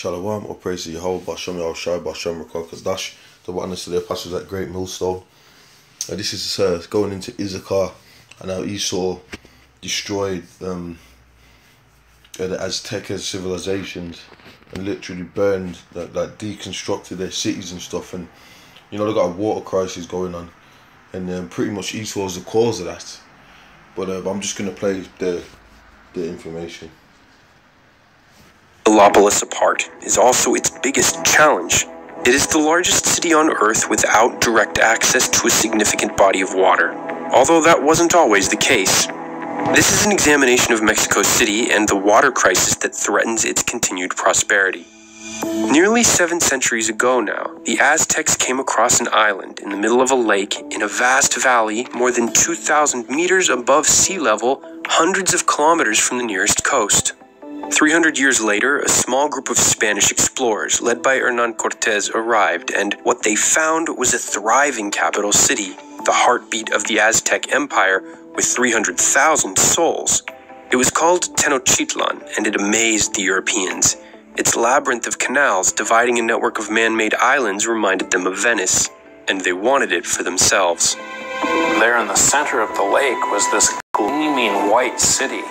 Shalom, or praise to Yehovah, Bashem Yahushai, Bashem Dash, the witness of the apostles at Great Millstone. Uh, this is uh, going into Issachar, and how Esau destroyed um, uh, the Aztec civilizations and literally burned, like, like deconstructed their cities and stuff. And you know, they got a water crisis going on, and um, pretty much Esau is the cause of that. But uh, I'm just gonna play the the information. Megalopolis apart is also its biggest challenge. It is the largest city on Earth without direct access to a significant body of water, although that wasn't always the case. This is an examination of Mexico City and the water crisis that threatens its continued prosperity. Nearly seven centuries ago now, the Aztecs came across an island in the middle of a lake in a vast valley more than 2,000 meters above sea level, hundreds of kilometers from the nearest coast. 300 years later, a small group of Spanish explorers led by Hernan Cortes arrived, and what they found was a thriving capital city, the heartbeat of the Aztec Empire, with 300,000 souls. It was called Tenochtitlan, and it amazed the Europeans. Its labyrinth of canals dividing a network of man made islands reminded them of Venice, and they wanted it for themselves. There in the center of the lake was this gleaming white city.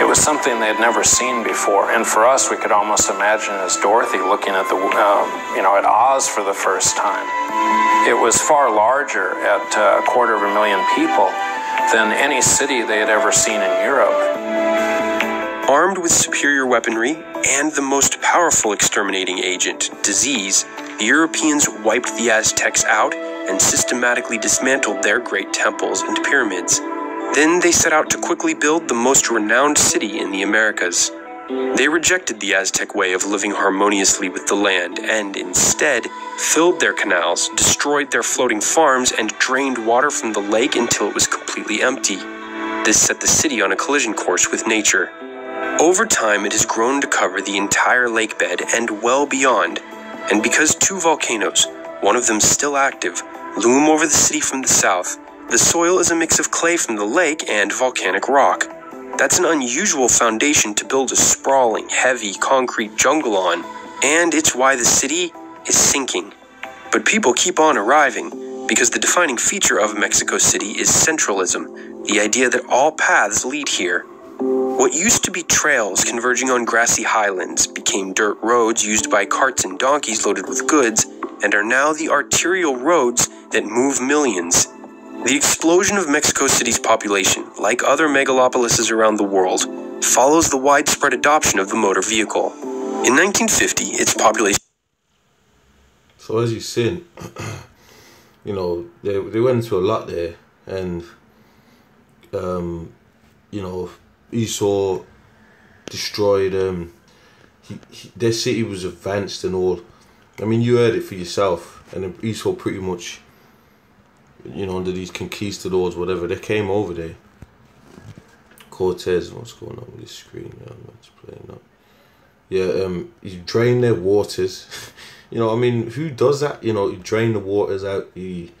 It was something they had never seen before, and for us, we could almost imagine as Dorothy looking at the, uh, you know, at Oz for the first time. It was far larger, at uh, a quarter of a million people, than any city they had ever seen in Europe. Armed with superior weaponry and the most powerful exterminating agent, disease, the Europeans wiped the Aztecs out and systematically dismantled their great temples and pyramids. Then they set out to quickly build the most renowned city in the Americas. They rejected the Aztec way of living harmoniously with the land and instead filled their canals, destroyed their floating farms, and drained water from the lake until it was completely empty. This set the city on a collision course with nature. Over time, it has grown to cover the entire lake bed and well beyond. And because two volcanoes, one of them still active, loom over the city from the south, the soil is a mix of clay from the lake and volcanic rock. That's an unusual foundation to build a sprawling, heavy concrete jungle on, and it's why the city is sinking. But people keep on arriving because the defining feature of Mexico City is centralism, the idea that all paths lead here. What used to be trails converging on grassy highlands became dirt roads used by carts and donkeys loaded with goods, and are now the arterial roads that move millions. The explosion of Mexico City's population, like other megalopolises around the world, follows the widespread adoption of the motor vehicle. In 1950, its population. So as you've seen, you know, they they went into a lot there, and um, you know, Esau destroyed um, he, he, their city was advanced and all. I mean, you heard it for yourself, and Esau pretty much, you know, under these conquistadors, whatever, they came over there. Cortez, what's going on with this screen? Yeah, it's playing up. Yeah, um, he drained their waters. you know, I mean, who does that? You know, he drained the waters out. He,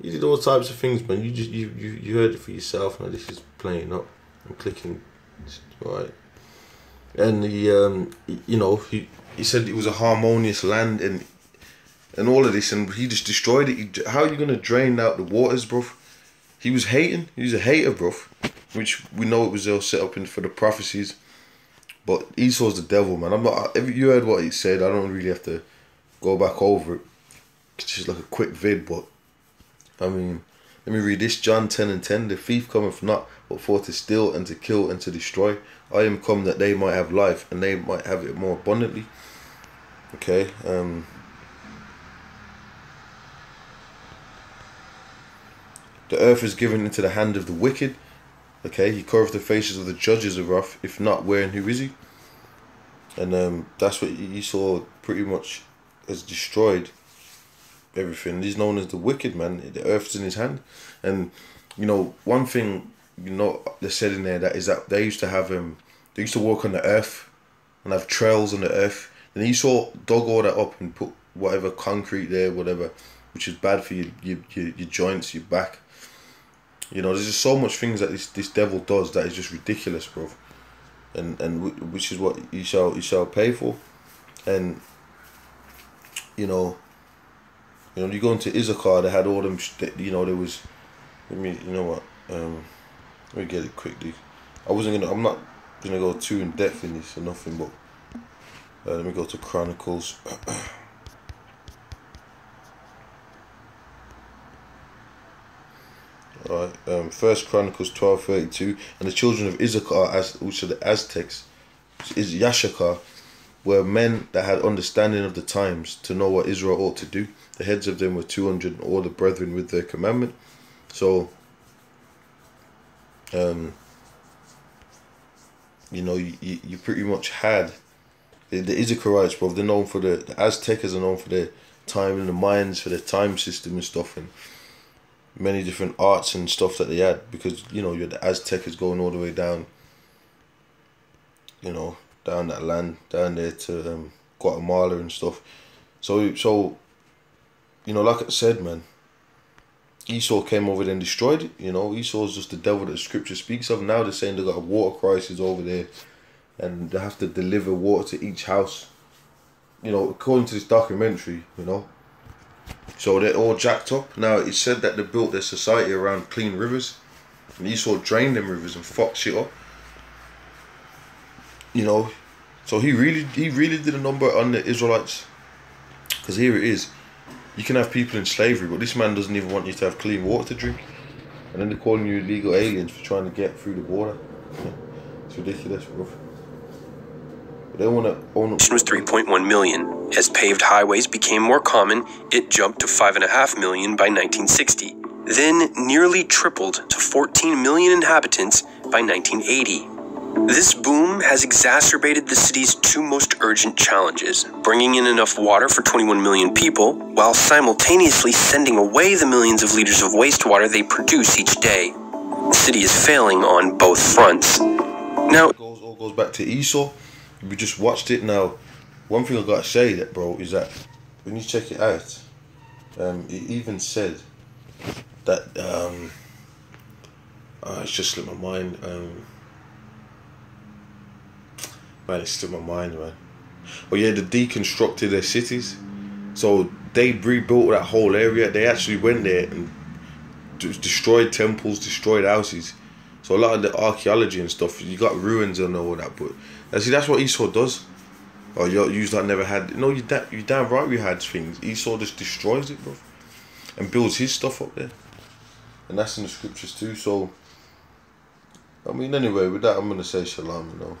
he did all types of things, man. You just you you, you heard it for yourself. Now this is playing up. I'm clicking, right. And the um, you know, he he said it was a harmonious land and and all of this, and he just destroyed it. He, how are you gonna drain out the waters, bro? He was hating. He was a hater, bro. Which we know it was all set up in for the prophecies. But Esau's the devil, man. I'm not. If you heard what he said, I don't really have to go back over it. It's just like a quick vid, but I mean, let me read this. John ten and ten. The thief cometh not but for to steal and to kill and to destroy. I am come that they might have life and they might have it more abundantly. Okay. Um. The earth is given into the hand of the wicked. Okay, he covereth the faces of the judges of wrath. If not, where and who is he? And um, that's what Esau pretty much has destroyed everything. He's known as the wicked man. The earth's in his hand, and you know one thing you know they said in there that is that they used to have um they used to walk on the earth and have trails on the earth. And Esau dug all that up and put whatever concrete there, whatever, which is bad for your your, your, your joints, your back. You know, there's just so much things that this this devil does that is just ridiculous, bro. And and which is what you shall he shall pay for. and you know, you know, you go into Issachar, they had all them. You know, there was. Let me, you know what? Um, let me get it quickly. I wasn't gonna. I'm not gonna go too in depth in this or nothing, but uh, let me go to Chronicles. Alright, um, First Chronicles twelve thirty two, and the children of Issachar, as also the Aztecs, is Yashakar, were men that had understanding of the times to know what Israel ought to do. The heads of them were two hundred, and all the brethren with their commandment. So, um, you know, you, you, you pretty much had the, the Issacharites, bro. They're known for the, the Aztecs are known for their time and the mines, for their time system and stuff, and many different arts and stuff that they had because you know you had the Aztecs going all the way down. You know, down that land, down there to um, Guatemala and stuff. So so, you know, like I said, man. Esau came over there and destroyed it. You know, Esau's just the devil that the scripture speaks of. Now they're saying they got a water crisis over there, and they have to deliver water to each house. You know, according to this documentary, you know, so they're all jacked up. Now it's said that they built their society around clean rivers. And Esau drain them rivers and fuck shit up. You know, so he really he really did a number on the Israelites. Because here it is. You can have people in slavery, but this man doesn't even want you to have clean water to drink. And then they're calling you illegal aliens for trying to get through the border. it's ridiculous, bro. They want to own. was 3.1 million. As paved highways became more common, it jumped to 5.5 million by 1960, then nearly tripled to 14 million inhabitants by 1980. This boom has exacerbated the city's two most urgent challenges bringing in enough water for 21 million people, while simultaneously sending away the millions of liters of wastewater they produce each day. The city is failing on both fronts. Now, it goes, all goes back to Esau we just watched it now. One thing I gotta say that bro is that when you check it out, um, it even said that um, oh, it's just slipped my mind. Um, man, it's slipped my mind, man. Oh yeah, they deconstructed their cities, so they rebuilt that whole area. They actually went there and destroyed temples, destroyed houses. So a lot of the archaeology and stuff, you got ruins and all that, but and see, that's what Esau does. Oh, you you like never had. No, you da- you damn right we had things. Esau just destroys it, bro, and builds his stuff up there, and that's in the scriptures too. So, I mean, anyway, with that, I'm gonna say shalom. You know.